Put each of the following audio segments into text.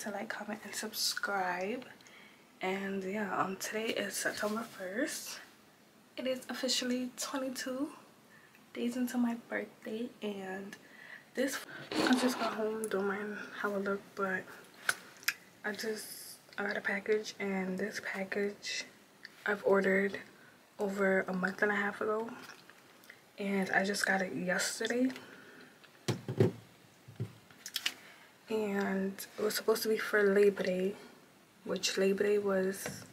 to like comment and subscribe. And yeah um today is september 1st it is officially 22 days into my birthday and this i just got home don't mind how i look but i just i got a package and this package i've ordered over a month and a half ago and i just got it yesterday and it was supposed to be for labor day which labor day was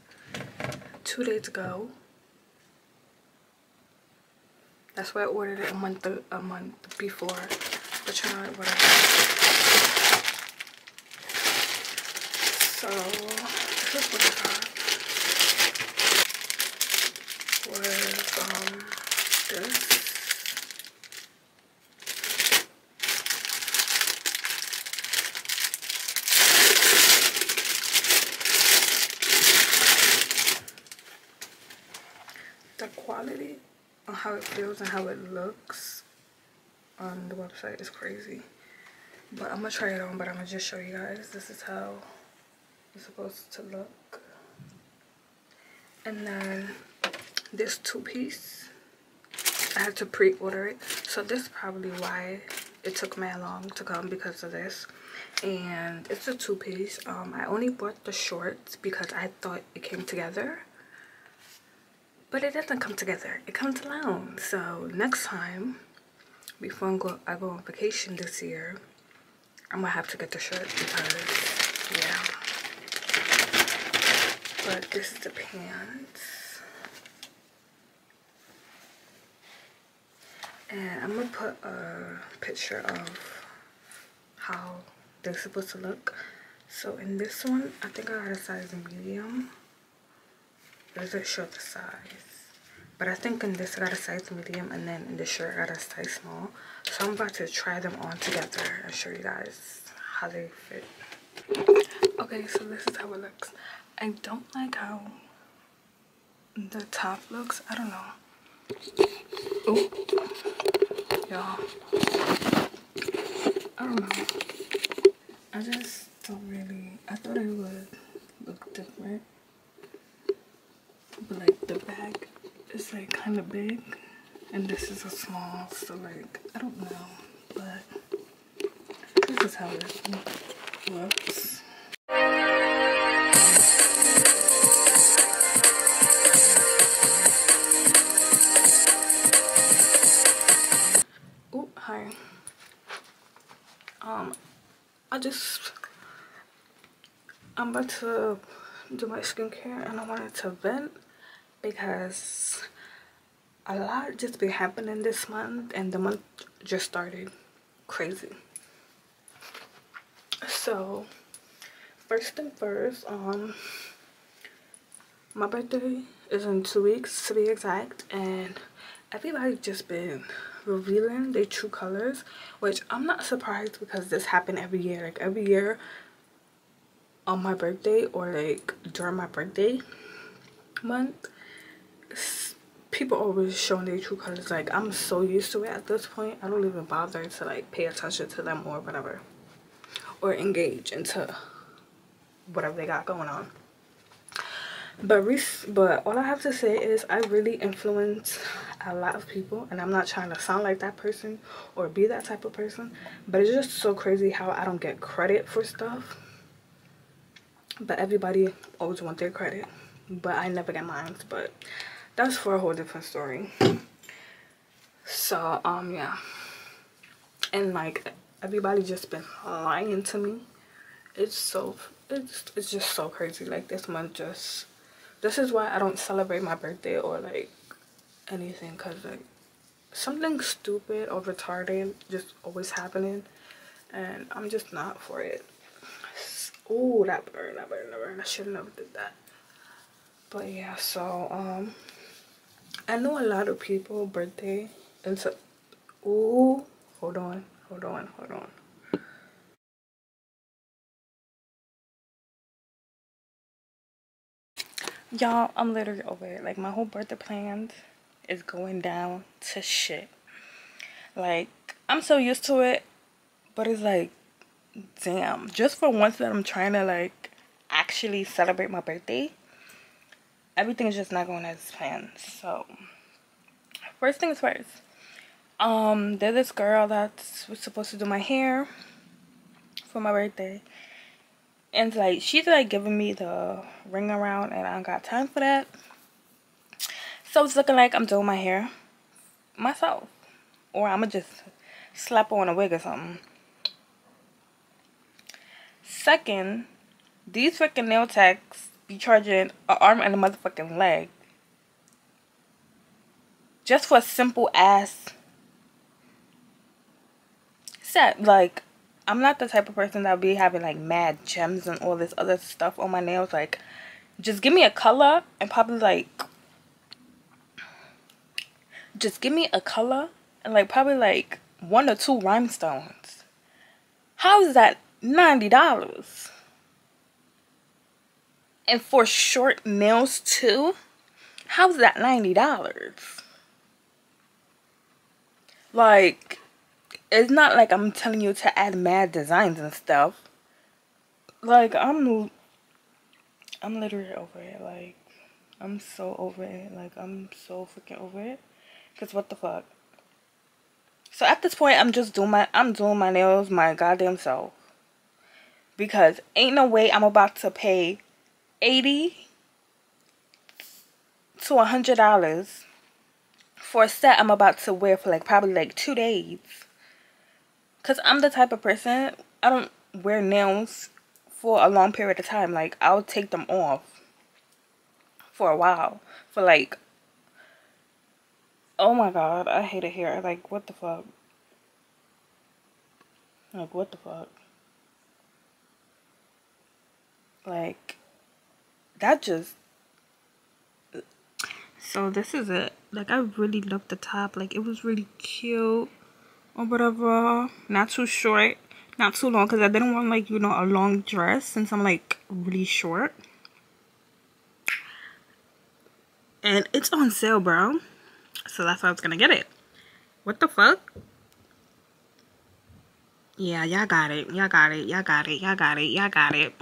two days ago that's why I ordered it a month a month before. But you know whatever. So this is what I got. Was um this. The quality feels and how it looks on the website is crazy. But i'm gonna try it on but i'm gonna just show you guys. This is how it's supposed to look. And then this two-piece i had to pre-order it. So this is probably why it took me a long to come because of this. And it's a two-piece. Um i only bought the shorts because i thought it came together but it doesn't come together. It comes alone. So next time before I go, I go on vacation this year I'm gonna have to get the shirt because yeah. But this is the pants. And I'm gonna put a picture of how they're supposed to look. So in this one I think I got a size medium doesn't show the size. But i think in this i got a size medium and then in the shirt i got a size small. So i'm about to try them on together and show you guys how they fit. Okay so this is how it looks. I don't like how the top looks. I don't know. Oh y'all. I don't know. I just don't really i thought it would look different but like the bag is like kind of big and this is a small so like I don't know but this is how it looks oh hi. Um I just I'm about to do my skincare and I wanted to vent because a lot just been happening this month and the month just started crazy. So first thing first um my birthday is in two weeks to be exact and everybody's just been revealing their true colors which i'm not surprised because this happened every year like every year on my birthday or like during my birthday month people always showing their true colors like i'm so used to it at this point. I don't even bother to like pay attention to them or whatever. Or engage into whatever they got going on. But but all i have to say is i really influence a lot of people and i'm not trying to sound like that person or be that type of person but it's just so crazy how i don't get credit for stuff. But everybody always want their credit but i never get mine. But that's for a whole different story. So um yeah. And like everybody just been lying to me. It's so it's it's just so crazy. Like this month just this is why i don't celebrate my birthday or like anything because like something stupid or retarded just always happening and i'm just not for it. Oh that burn that burn that burn. I shouldn't have did that. But yeah so um I know a lot of people birthday and so ooh hold on hold on hold on. Y'all I'm literally over it. Like my whole birthday plans is going down to shit. Like I'm so used to it but it's like damn, just for once that I'm trying to like actually celebrate my birthday, everything is just not going as planned. So, first things first. Um, there's this girl that was supposed to do my hair for my birthday. And like she's like giving me the ring around and I don't got time for that. So it's looking like I'm doing my hair myself. Or I'ma just slap on a wig or something. Second, these freaking nail techs be charging an arm and a motherfucking leg. Just for a simple ass set. Like, I'm not the type of person that be having like mad gems and all this other stuff on my nails. Like, just give me a color and probably like, just give me a color and like probably like one or two rhinestones. How is that $90? And for short nails too? How's that $90? Like, it's not like I'm telling you to add mad designs and stuff. Like, I'm, I'm literally over it. Like, I'm so over it. Like, I'm so freaking over it. Because what the fuck? So at this point, I'm just doing my, I'm doing my nails my goddamn self. Because ain't no way I'm about to pay 80 to $100 for a set I'm about to wear for like probably like two days. Because I'm the type of person, I don't wear nails for a long period of time. Like, I'll take them off for a while. For like, oh my god, I hate it here. Like, what the fuck? Like, what the fuck? Like, that just so this is it. Like i really love the top. Like it was really cute or whatever. Not too short. Not too long because i didn't want like you know a long dress since i'm like really short. And it's on sale bro. So that's why i was gonna get it. What the fuck? Yeah y'all got it. Y'all got it. Y'all got it. Y'all got it. Y'all got it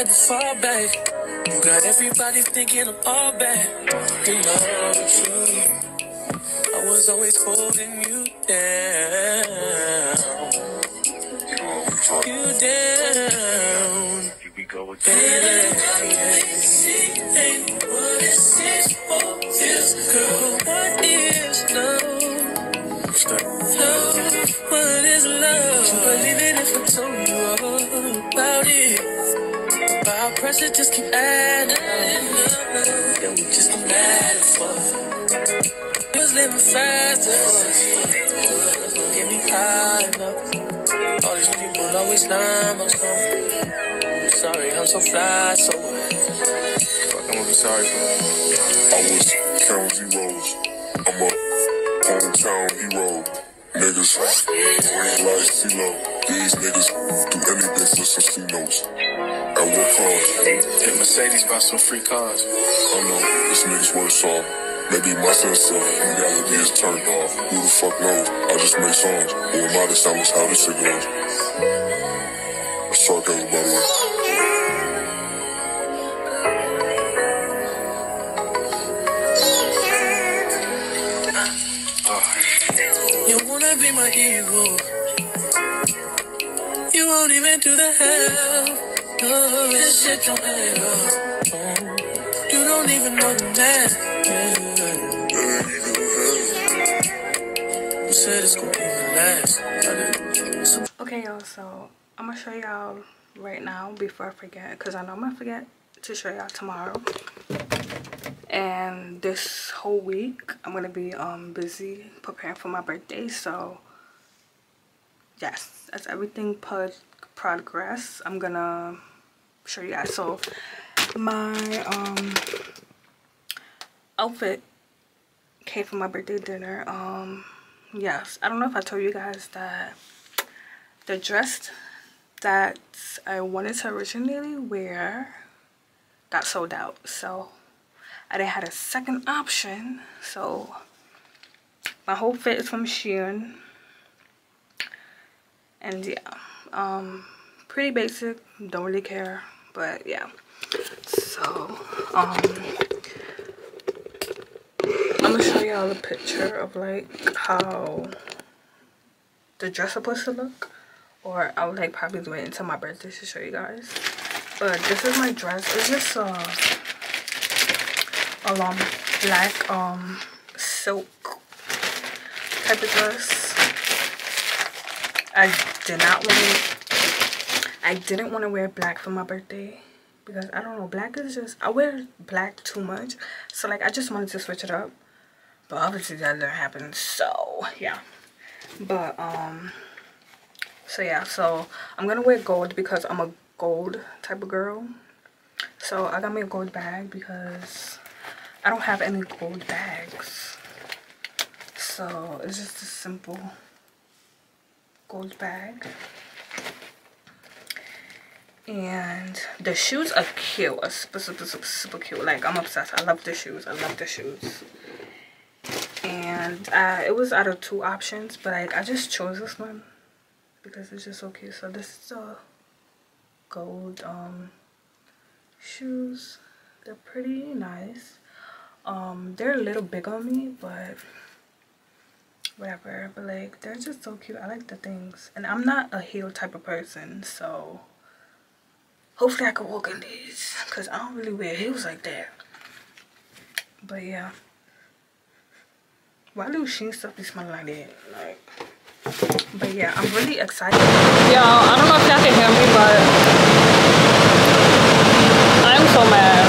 had to fall back. You got everybody thinking I'm all bad. You know the truth. I was always holding you down. You down. again. Pressure just keep adding. Then we just don't matter for. Was living fast Don't get me high enough. All these people always lie about something. I'm sorry, I'm so fly, so? Fuck, I'm sorry for that. I was counting zeros. I'm a hometown hero. Niggas green like CeeLo. These niggas do anything for some C notes. At what cost? Hit Mercedes, buy some free cars. I know this nigga's worse off. Maybe my sense of reality is turned off. Who the fuck knows? I just make songs. Or am I the soundless how this shit goes? Sarcasm, by the way. You wanna be my hero. You won't even do the hell. Shit don't up. You don't even know the man. You said it's gonna be the last. Okay, y'all, so I'm gonna show y'all right now before I forget, because I know I'm gonna forget to show y'all tomorrow. And this whole week, I'm gonna be um busy preparing for my birthday, so yes, as everything pro- progress, I'm gonna show you guys. So my um outfit came for my birthday dinner. Um, yes, I don't know if I told you guys that the dress that I wanted to originally wear got sold out. So I didn't have a second option. So my whole fit is from Shein. And yeah, um, pretty basic. Don't really care, but yeah. So um, I'm gonna show y'all a picture of like how the dress supposed to look or I would like probably wait until my birthday to show you guys but this is my dress it's just a, a long black um silk type of dress I did not want I didn't want to wear black for my birthday because I don't know black is just I wear black too much. So like I just wanted to switch it up. But obviously that didn't happen so yeah. But um so yeah so i'm gonna wear gold because i'm a gold type of girl. So i got me a gold bag because i don't have any gold bags. So it's just a simple gold bag and the shoes are cute are super super super super cute. Like i'm obsessed. I love the shoes. I love the shoes. And uh, it was out of two options but I, I just chose this one because it's just so cute. So this is the gold um shoes. They're pretty nice. Um they're a little big on me but whatever. But like they're just so cute. I like the things. And i'm not a heel type of person so hopefully i can walk in these because i don't really wear heels like that but yeah why do Shein stuff be smelling like that? Like, but yeah, I'm really excited. Y'all, I don't know if y'all can hear me, but I'm so mad.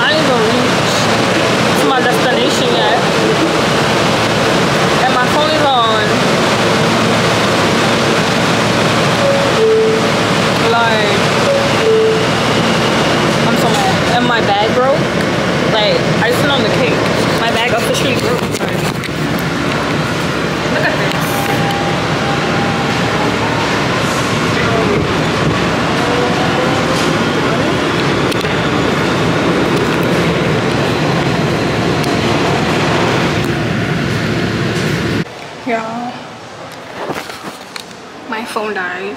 I ain't even reached to my destination yet. And my phone is on. Like, I'm so mad. And my bag broke. Like, I just on the cake. My bag officially broke. My phone died.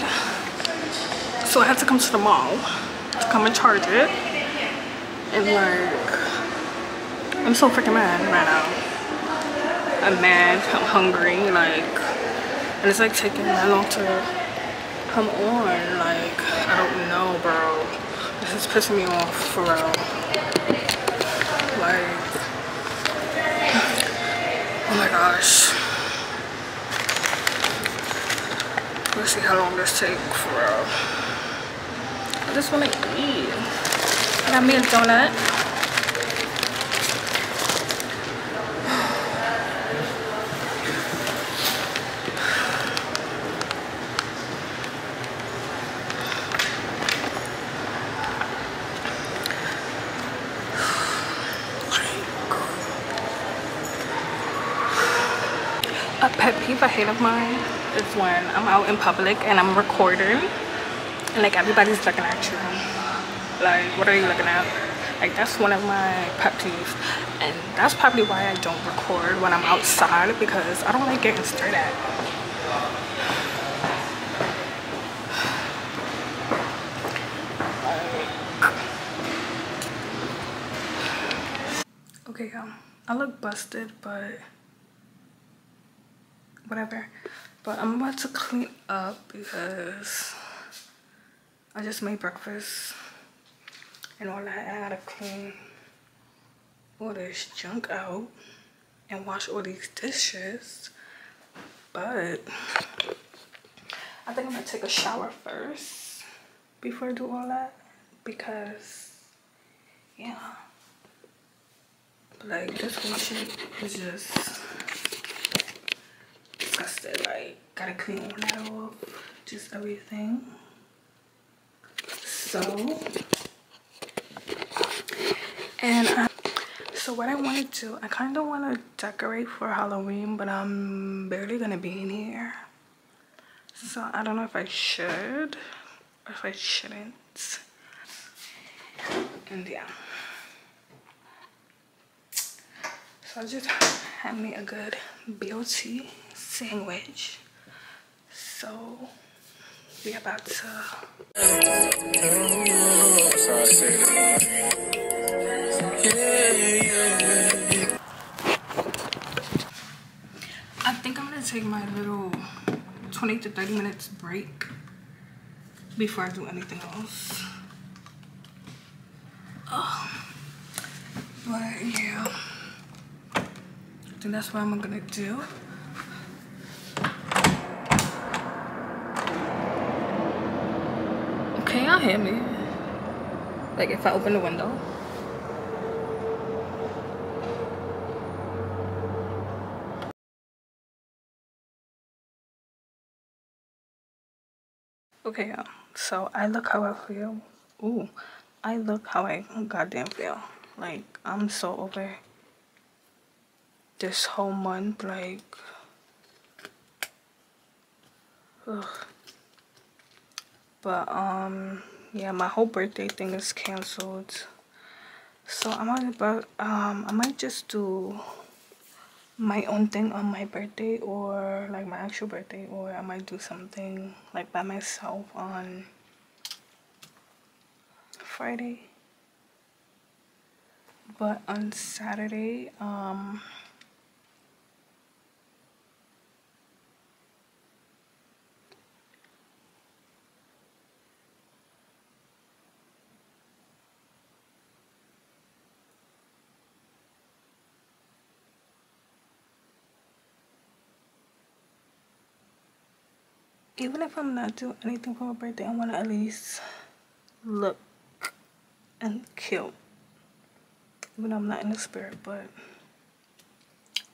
So I had to come to the mall to come and charge it. And like, I'm so freaking mad right now. I'm mad, I'm hungry, like, and it's like taking that long to come on. Like, I don't know, bro. This is pissing me off for real. Like, oh my gosh. Let's see how long this takes for real. I just want to eat. I got me a donut. a of mine is when I'm out in public and I'm recording and like everybody's looking at you. Like, what are you looking at? Like, that's one of my pet peeves. And that's probably why I don't record when I'm outside because I don't like getting stared at. Okay, um, I look busted, but whatever. But i'm about to clean up because i just made breakfast and all that. I gotta clean all this junk out and wash all these dishes. But i think i'm gonna take a shower first before i do all that because yeah. Like this whole shit is just disgusted. Like, gotta clean all that off. Just everything. So, and I, so what I want to do, I kind of want to decorate for Halloween, but I'm barely gonna be in here. So I don't know if I should or if I shouldn't. And yeah. So I just had me a good BLT sandwich. So we about to I think I'm gonna take my little 20 to 30 minutes break before I do anything else. Oh. But yeah, I think that's what I'm gonna do. Y'all hear me? Like if I open the window? Okay, y'all. So I look how I feel. Ooh, I look how I goddamn feel. Like I'm so over this whole month. Like, ugh but um yeah my whole birthday thing is canceled. So i might about um i might just do my own thing on my birthday or like my actual birthday or i might do something like by myself on friday. But on saturday um even if I'm not doing anything for my birthday, I want to at least look and kill. Even I'm not in the spirit, but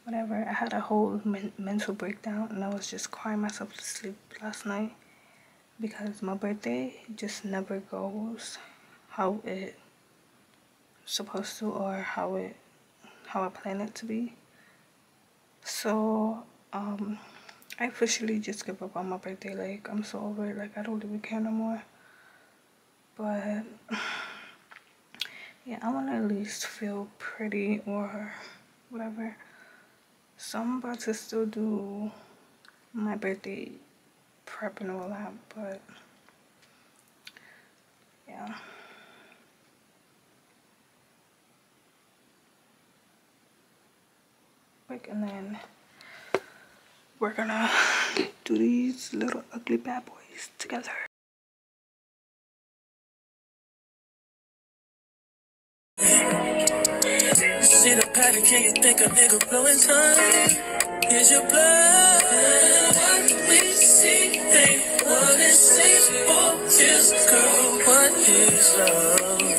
whatever. I had a whole men mental breakdown and I was just crying myself to sleep last night because my birthday just never goes how it supposed to or how it how I plan it to be. So um I officially just give up on my birthday. Like, I'm so over it. Like, I don't even care no more. But, yeah, I want to at least feel pretty or whatever. So, I'm about to still do my birthday prep and all that. But, yeah. Like, and then we're gonna do these little ugly bad boys. together. See the pattern, can you think a nigga blowing time? Your blood? What we see it seems for is girl. What is love?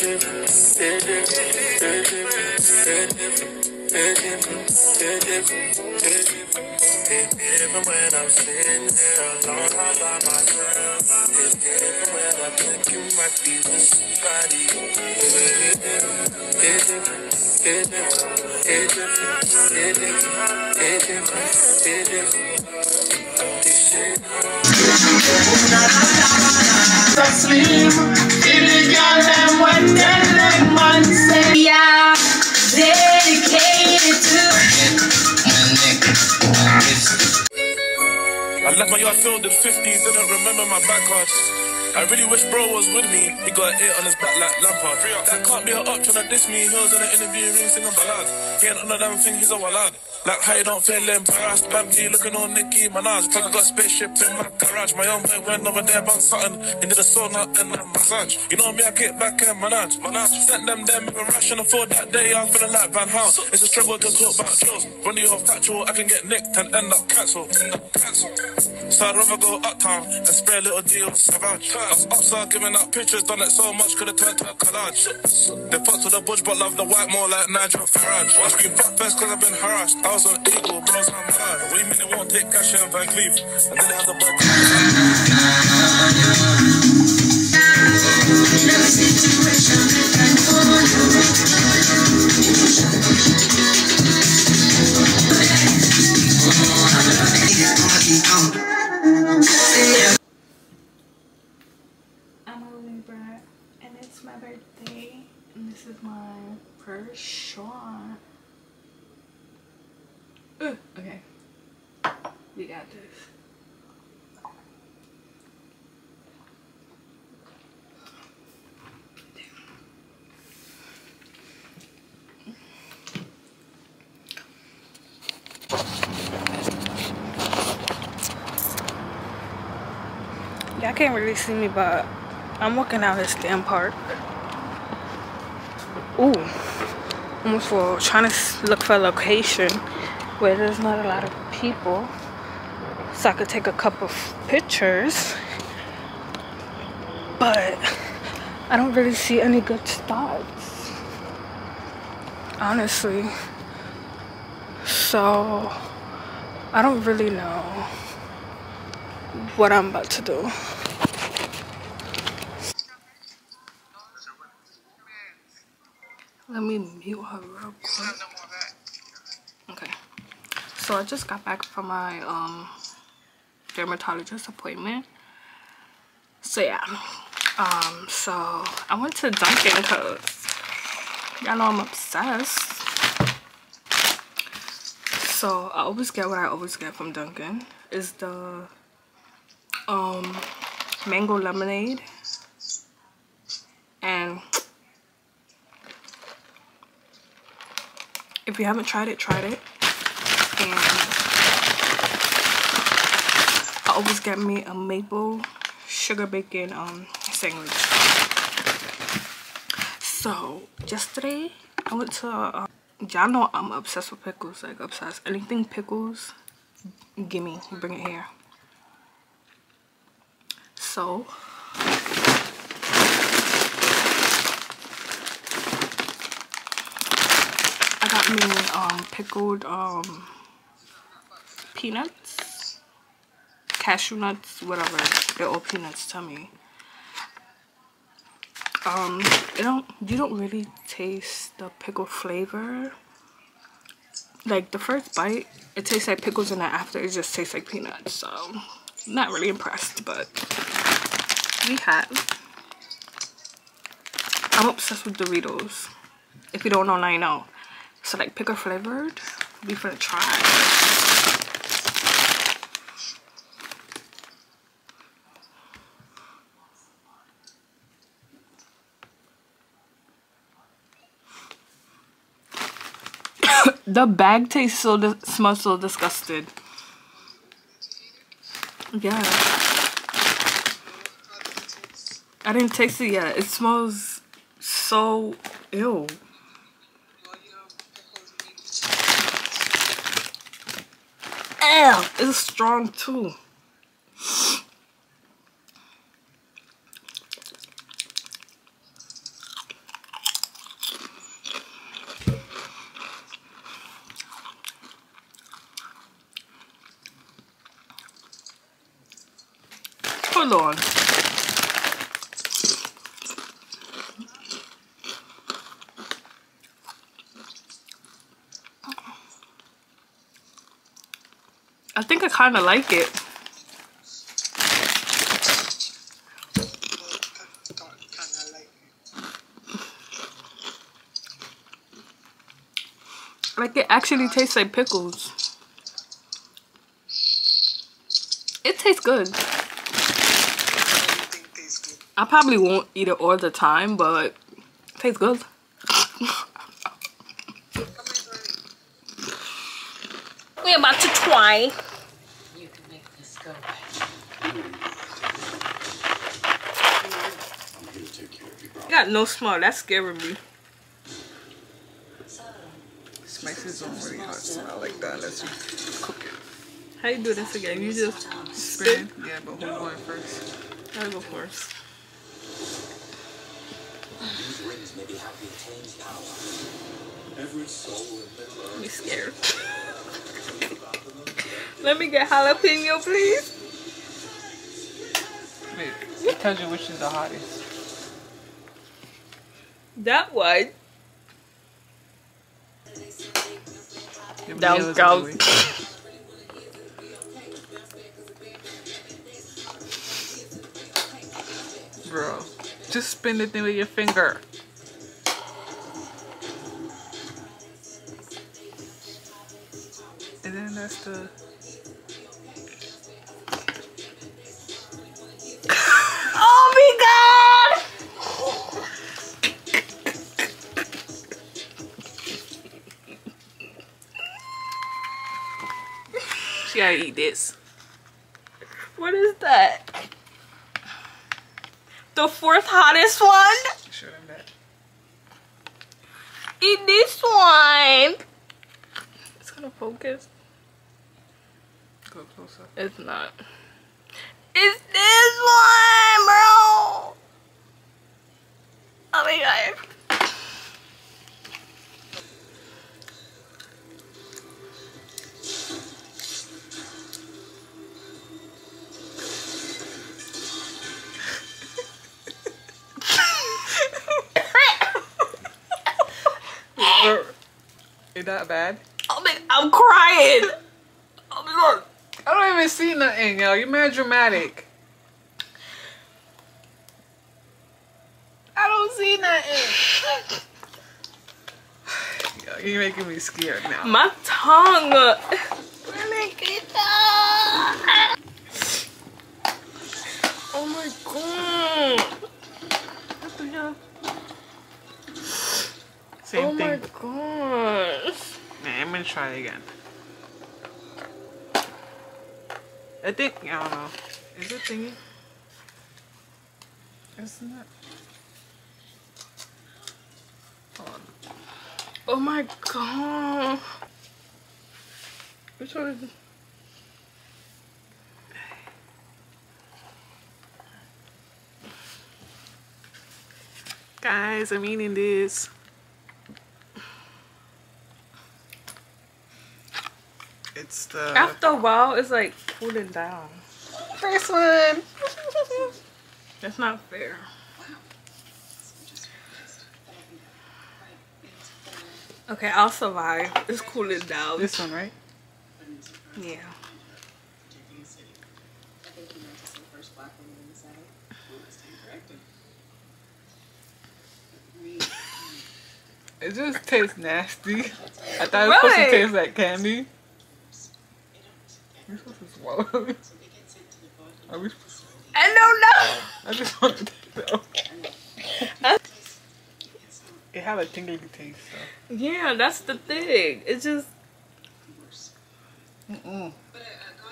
Even when I'm sitting there alone all by myself, it's different when I think you might be with somebody. It's different, it's different, it's different, it's different, it's different, it's different. This shit. Yeah, dedicated to I left my yard filled with 50s, didn't remember my back cards. I really wish bro was with me. He got eight on his back like Lampard. That can't be an trying to diss me. He was in an interview singing ballad. He ain't on a damn thing, he's a walad. Like how you don't feel embarrassed. Bambi looking on Nicki Minaj. Probably got a spaceship in my garage. My own boy went over there about something. He did a sauna and a massage. You know me, I get back and manage. Manage. Sent them them even ration afford that day. I'm feeling like Van Hal. It's a struggle to talk about Joes. Run you off factual, I can get nicked and end up cancelled. So I'd rather go uptown and spray a little deal savage. I was upside giving out pictures, done it so much, could have turned to a collage. They fucked with the bush, but love the white more like Nigel Farage. I scream fuck first cause I've been harassed. I on I'm. What do you mean they won't take cash in Van Cleef? And then they have the. I'm a Libra and it's my birthday and this is my first shot. Okay. We got this. Y'all can't really see me, but I'm walking out this damn park. Ooh, almost for trying to look for a location where there's not a lot of people, so I could take a couple of pictures. But I don't really see any good spots, honestly. So I don't really know what I'm about to do. Let me mute her real quick. So I just got back from my um dermatologist appointment. So yeah. Um so I went to Dunkin' cause y'all know I'm obsessed. So I always get what I always get from Dunkin' is the um mango lemonade and if you haven't tried it try it and I always get me a maple sugar bacon um sandwich. So yesterday I went to uh, y'all know I'm obsessed with pickles like obsessed. Anything pickles gimme bring it here. So I got me um pickled um peanuts, cashew nuts, whatever. They're all peanuts to me. Um, it don't you don't really taste the pickle flavor. Like the first bite, it tastes like pickles, and then after it just tastes like peanuts. So, not really impressed, but we have. I'm obsessed with Doritos. If you don't know, now you know. So like pickle flavored. For the try. the bag tastes so dis- smells so disgusted. Yeah. I didn't taste it yet. It smells so ew. Ew, it's strong too. Hold on. I think I kind of like it. Like it actually tastes like pickles. It tastes good. I probably won't eat it all the time, but it tastes good. We're about to try. You can make this go. Got no smell. That's scaring me. Spices don't really hot smell like that unless you cook it. How you do this again? You just Spin? Yeah, but who's going first? I'll go first. I'm scared. Let me get jalapeno, please. Wait, it tells you which is the hottest. That one. Your That meal was is. Bro, just spin the thing with your finger. And then that's the. She gotta eat this. What is that? The fourth hottest one? Show. Eat this one. It's gonna focus. Go closer. It's not. It's this one, bro. Oh my god. That bad? Oh my, I'm crying. Oh my god. I don't even see nothing, yo. You're mad dramatic. I don't see nothing. Yo, you're making me scared now. My tongue. Oh my god. What the hell? Same oh my thing. gosh. Nah, I'm gonna try it again. I think I don't know. Is it thingy? Isn't it? Hold on. Oh my god. Which one is it? Guys, I'm eating this. It's the After a while, it's like cooling down. first one. That's not fair. Okay, I'll survive. It's cooling down. This one, right? Yeah. It just tastes nasty. I thought it was supposed to taste like candy. You're supposed to swallow. Are we supposed I don't know. I just want to know. It had a tingly taste. So. Yeah, that's the thing. It's just Mm-mm.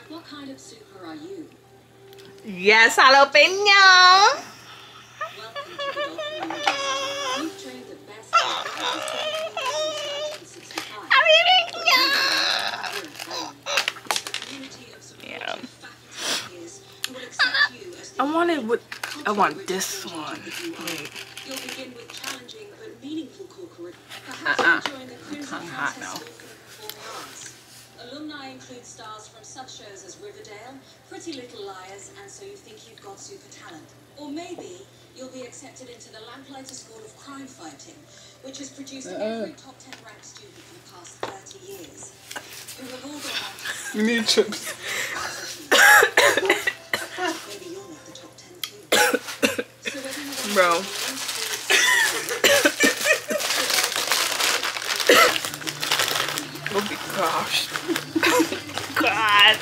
What kind of super are you? yes, jalapeno. Welcome to the Dolphin Rangers. You've trained the best and brightest since 1965. Community of supportive Yeah. faculty peers who will accept you as the I want it with. I want this one. that you are. Wait. You'll begin with challenging but meaningful core curriculum. Perhaps Uh-uh. you'll join the Crimson Tongue hot now. School for the Performing Arts. Alumni include stars from such shows as Riverdale, Pretty Little Liars, and So You Think You've Got Super Talent. Or maybe you'll be accepted into the Lamplighter School of Crime Fighting, which has produced uh-uh. every top 10 ranked student for the past 30 years, who have all gone on to We need chips. Maybe you'll make the top 10 too. So whether you want Bro. Oh my gosh. God.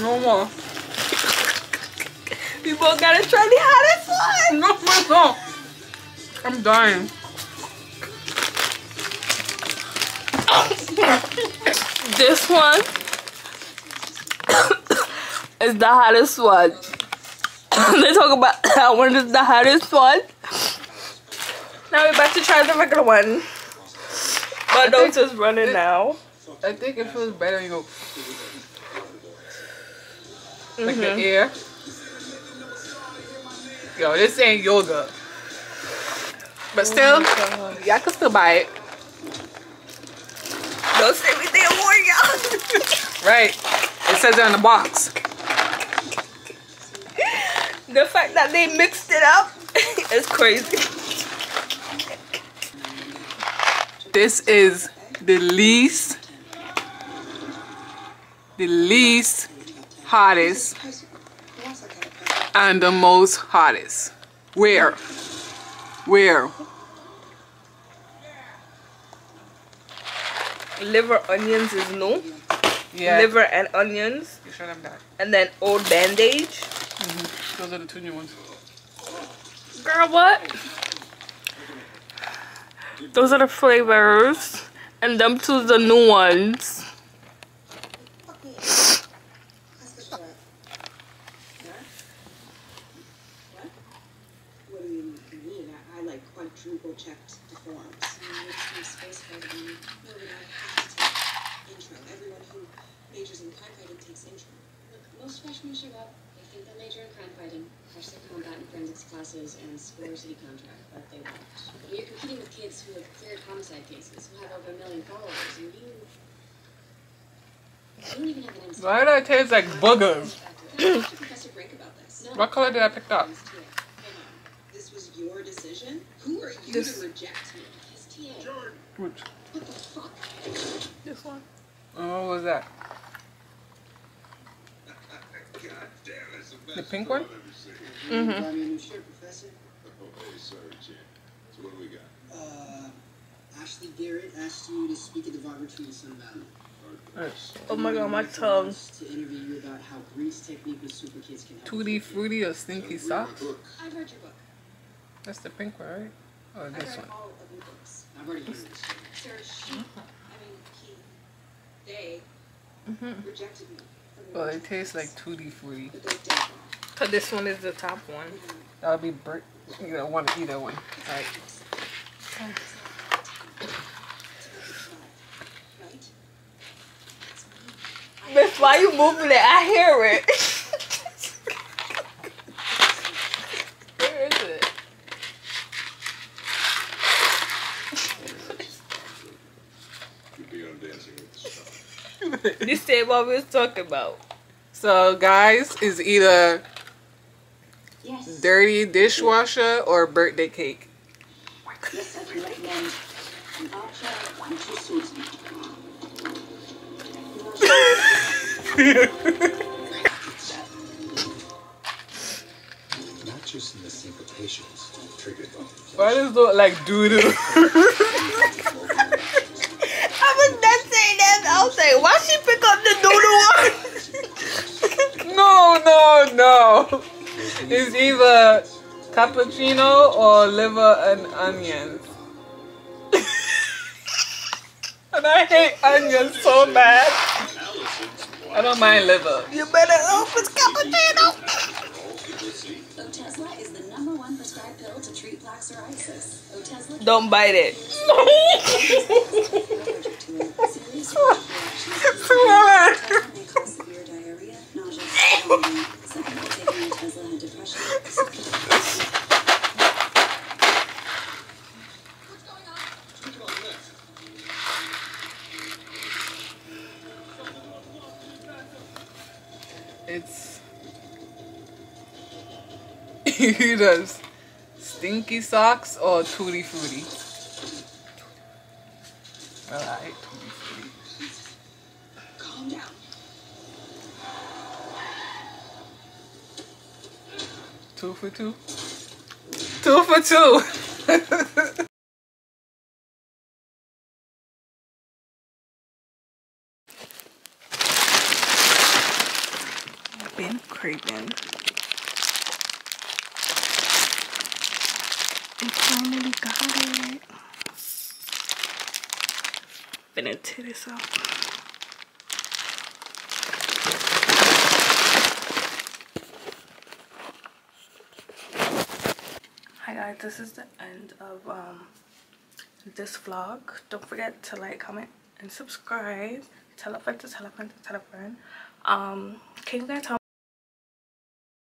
No more. We both gotta try the hottest one. No, no, no. I'm dying. This one is the hottest one. They talk about that one is the hottest one. Now we're about to try the regular one. My nose is running now. I think it feels better, you know. Like the mm-hmm. air. Yo, this ain't yoga. But oh still, y'all can still buy it. Don't say me damn more, y'all. Right. It says it on the box. The fact that they mixed it up is crazy. This is the least, the least hottest and the most hottest. Where? Where? Liver onions is no. Yeah. Liver and onions. You show them that. And then old bandage. Those are the two new ones. Girl, what? Those are the flavors. And them two's the new ones. What do you mean? I, I like quadruple checked the forms. space for everyone. No, but I have to take intro. Everyone who majors in crime fighting takes intro. Look, most freshmen show up, they think they'll major in crime fighting, crush their combat and forensics classes, and score a city contract, but they won't. And you're competing with kids who have cleared homicide cases, who have over a million followers, and you... You don't even have an MC. Why do I taste like boogers? Talk to Professor Brink about this. No. What color did I pick up? His TA. Hang on. This was your decision? Who are you This- to reject me? His TA. Which? What the fuck? This one. Oh, what was that? The pink one? Mm-hmm. Buy me a new shirt, Professor. Okay, sorry, Jen. So what do we got? Uh, Ashley Barrett asked you to speak at the Vibratree Sun Valley. Yes. Oh my god, my tongue. To interview you about how Green's technique with super kids can help. Tutti fruity or stinky socks? I've read your book. That's the pink one, right? Oh, I've this read one. all of your books. I've already heard this. Sir, she, I mean, he, they mm-hmm. rejected me. Well, it tastes like tutti fruity. But they're dead wrong. So this one is the top one. Mm-hmm. That would be brick. Either one, either one. Right. Right? Miss, why you moving it? I hear it. Where is it? You be on Dancing with the Stars. This is what we was talking about. So, guys, is either Yes. dirty dishwasher or birthday cake. Yes, I can recommend an Archer and two Susan. Not just missing potatoes, Why does it look like doo doo? I was not saying that. I was saying, why she pick up the doodle one? no, no, no. It's either cappuccino or liver and onions. And I hate onions so bad. I don't mind liver. You better hope it's cappuccino. Otezla is the number one prescribed pill to treat plaque psoriasis. Otezla Don't bite it. is allergic to it. Serious reactions may severe diarrhea, nausea, vomiting. Some people taking Otezla had depression. It's either stinky socks or tutti frutti. Alright, tutti frutti. Calm down. Two for two. Two for two. Been creeping. It finally got it. Finna tear this out. Hi guys, this is the end of um this vlog. Don't forget to like, comment, and subscribe. Tell a friend to tell a friend to tell a friend. Um, can you guys tell